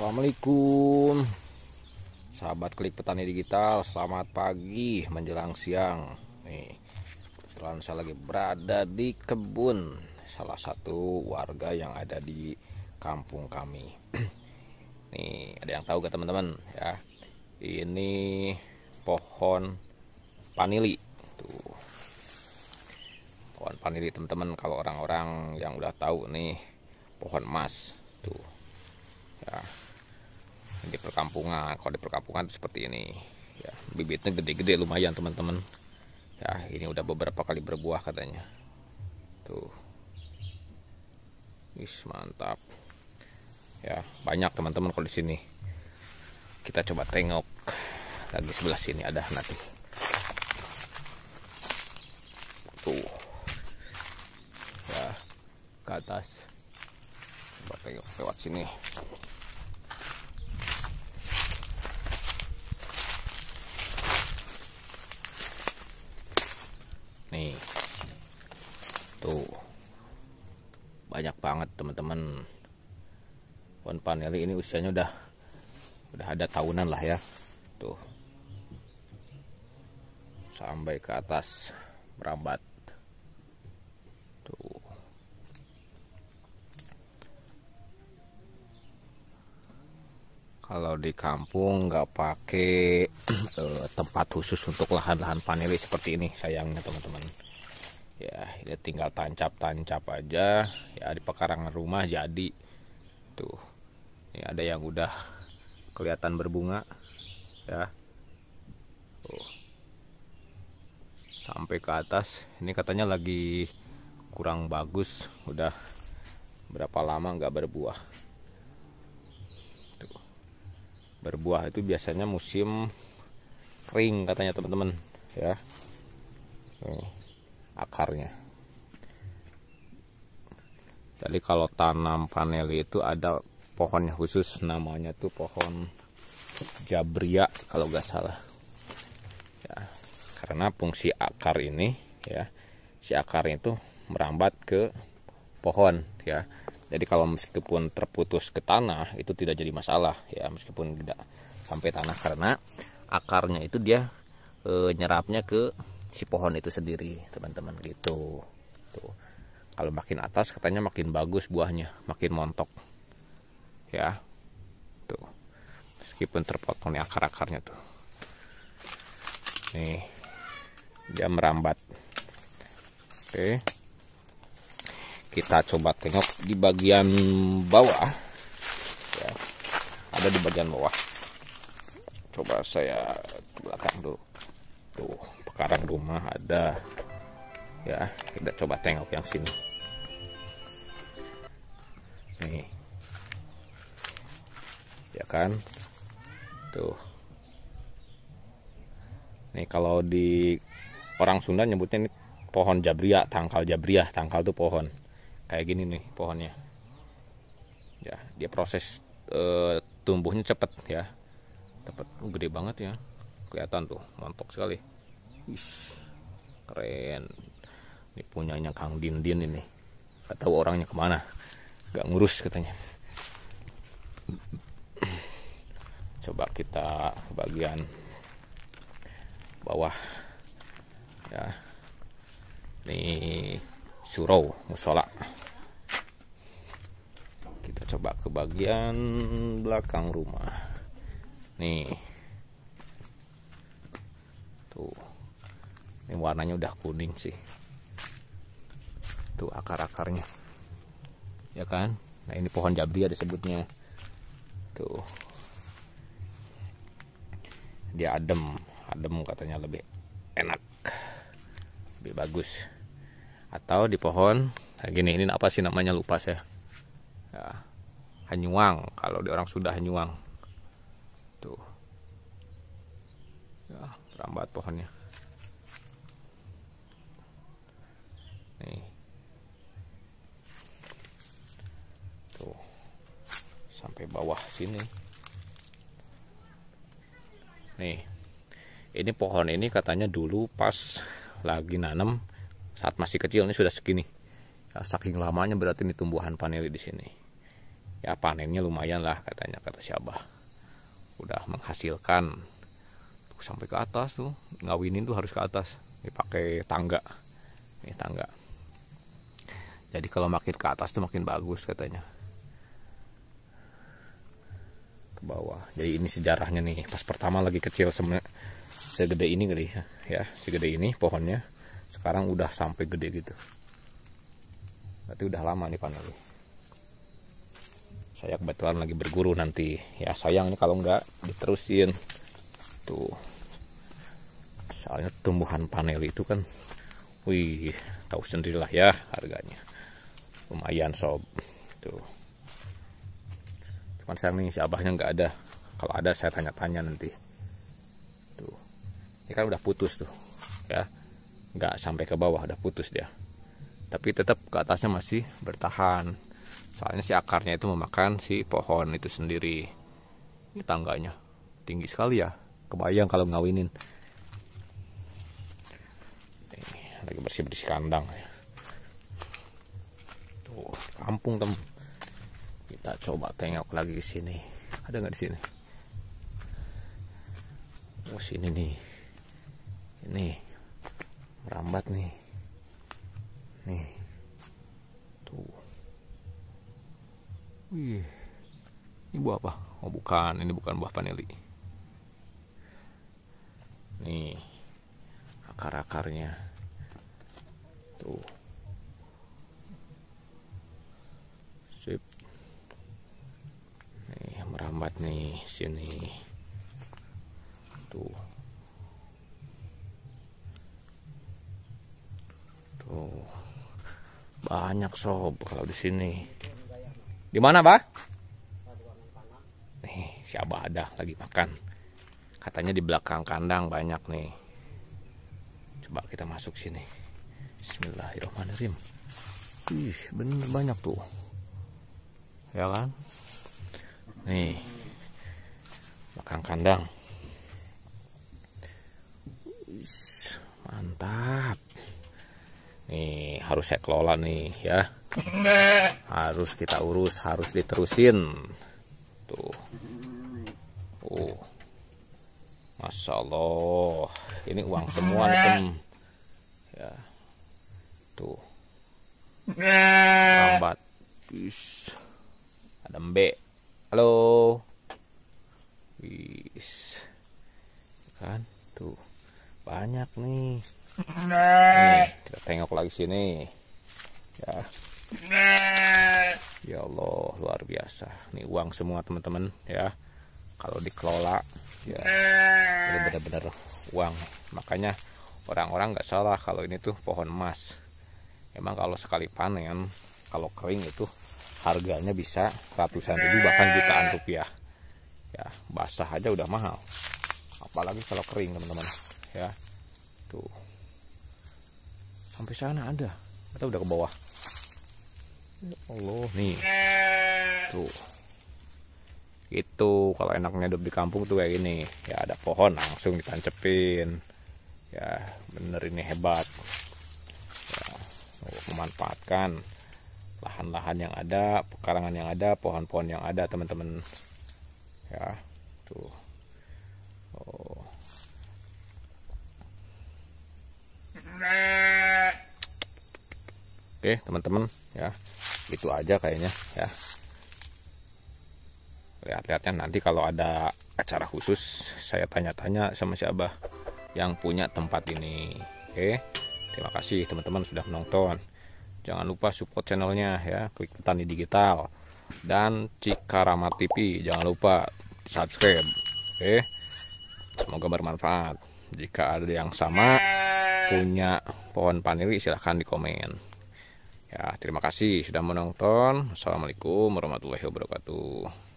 Assalamualaikum. Sahabat klik petani digital Selamat pagi menjelang siang. Nih Kebetulan saya lagi berada di kebun Salah satu warga yang ada di kampung kami. Nih ada yang tahu gak teman-teman? Ya Ini pohon panili. Tuh. Pohon panili teman-teman Kalau orang-orang yang udah tahu nih Pohon emas. Tuh. Ya di perkampungan kalau di perkampungan seperti ini. Ya bibitnya gede-gede lumayan teman-teman. Ya ini udah beberapa kali berbuah katanya. Tuh. Wis mantap. Ya banyak teman-teman kalau di sini. Kita coba tengok. Lagi sebelah sini ada nanti. Tuh. Ya ke atas. Coba tengok lewat sini nih tuh banyak banget teman-teman. Pohon paneli ini usianya udah udah ada tahunan lah ya. Tuh. Sampai ke atas merambat. Tuh. Kalau di kampung nggak pakai uh, tempat khusus untuk lahan-lahan paneli seperti ini sayangnya teman-teman ya ini tinggal tancap-tancap aja. Ya di pekarangan rumah jadi. Tuh ini ada yang udah kelihatan berbunga ya. Tuh. Sampai ke atas. Ini katanya lagi kurang bagus. Udah berapa lama nggak berbuah. Tuh. berbuah itu biasanya musim kering katanya teman-teman ya akarnya jadi kalau tanam paneli itu ada pohonnya khusus namanya tuh pohon jabria kalau nggak salah. Ya karena fungsi akar ini ya si akarnya itu merambat ke pohon ya. Jadi kalau meskipun terputus ke tanah itu tidak jadi masalah ya meskipun tidak sampai tanah. Karena akarnya itu dia e, nyerapnya ke si pohon itu sendiri teman-teman gitu. Tuh. Kalau makin atas katanya makin bagus buahnya makin montok. Ya. Tuh. Meskipun terpotong nih akar-akarnya tuh. Nih. Dia merambat. Oke. Kita coba tengok di bagian bawah. Ya. Ada di bagian bawah. Coba saya ke belakang dulu tuh pekarangan rumah ada. Ya kita coba tengok yang sini. Nih. Ya kan? Tuh. Nih kalau di orang Sunda nyebutnya ini pohon jabria tangkal jabriah tangkal tuh pohon. Kayak gini nih pohonnya. Ya dia proses e, tumbuhnya cepet ya. Cepet uh, gede banget ya kelihatan tuh mantap sekali. Wih, keren. Ini punyanya Kang Dindin ini. Gak tahu orangnya ke mana. Gak ngurus katanya. Coba kita ke bagian bawah. Ya. Ini surau musola. Kita coba ke bagian belakang rumah. Nih tuh ini warnanya udah kuning sih. Tuh akar-akarnya. Ya kan? Nah ini pohon jabria disebutnya tuh. Dia adem. Adem katanya lebih enak. Lebih bagus. Atau di pohon kayak gini. Ini apa sih namanya? Lupa saya. Ya, hanyuang. Kalau di orang sudah hanyuang. Tuh rambat pohonnya. Nih. Tuh. Sampai bawah sini. Nih. Ini pohon ini katanya dulu pas lagi nanam saat masih kecil ini sudah segini. Ya, saking lamanya berarti ini tumbuhan vanili di sini. Ya panennya lumayan lah katanya kata si Abah. Udah menghasilkan sampai ke atas tuh. Ngawinin tuh harus ke atas. Dipakai tangga. Ini tangga. Jadi kalau makin ke atas tuh makin bagus katanya. Ke bawah. Jadi ini sejarahnya nih. Pas pertama lagi kecil sebenarnya segede ini kali ya, ya segede ini pohonnya. Sekarang udah sampai gede gitu. Berarti udah lama nih panelnya saya kebetulan lagi berguru nanti. Ya sayang nih kalau nggak diterusin tuh soalnya tumbuhan panel itu kan wih tahu sendirilah ya harganya. Lumayan sob. Tuh. Cuman sayang nih si abahnya nggak ada. Kalau ada saya tanya-tanya nanti. Tuh. Ini kan udah putus tuh ya. Nggak sampai ke bawah udah putus dia. Tapi tetap ke atasnya masih bertahan. Soalnya si akarnya itu memakan si pohon itu sendiri. Ini tangganya tinggi sekali ya kebayang kalau ngawinin. Ini lagi bersih bersih kandang. Tuh kampung tem. Kita coba tengok lagi ke sini. Ada nggak di sini? Oh sini nih. Ini merambat nih. Nih. Wih, ini buah apa? Oh bukan, ini bukan buah paneli. Nih, akar-akarnya. Tuh. Sip. Nih, merambat nih sini. Tuh. Tuh. Banyak sob kalau di sini. Di mana, Bah? Nih, si Abah ada lagi makan. Katanya di belakang kandang banyak nih. Coba kita masuk sini. Bismillahirrahmanirrahim. Ih, bener banyak tuh. Ya kan? Nih. Belakang kandang. Mantap. Nih, harus saya kelola nih ya harus kita urus harus diterusin tuh oh masya allah ini uang semua nih tem. Ya. Tuh. Lambat. Is. ada mbe. Halo. Is. kan? Tuh. Banyak nih. Nih kita tengok lagi sini. Ya. Ya Allah luar biasa. Ini uang semua teman-teman. Ya. Kalau dikelola ya ini benar-benar uang. Makanya orang-orang nggak salah kalau ini tuh pohon emas. Emang kalau sekali panen kalau kering itu harganya bisa ratusan ribu bahkan jutaan rupiah. Ya basah aja udah mahal. Apalagi kalau kering teman-teman ya. Tuh sampai sana ada atau udah ke bawah Ya Allah nih tuh itu kalau enaknya hidup di kampung tuh kayak gini. Ya ada pohon langsung ditancepin. Ya bener ini hebat. Ya, memanfaatkan lahan-lahan yang ada pekarangan yang ada pohon-pohon yang ada teman-teman. Ya tuh. Oh. oke teman-teman. Ya itu aja kayaknya. Ya lihat-lihatnya nanti kalau ada acara khusus saya tanya-tanya sama si Abah yang punya tempat ini. Oke terima kasih teman-teman sudah menonton. Jangan lupa support channelnya ya klik petani digital dan Cikarama TV jangan lupa subscribe oke? Semoga bermanfaat. Jika ada yang sama punya pohon panili silahkan di komen Ya, terima kasih sudah menonton. Assalamualaikum warahmatullahi wabarakatuh.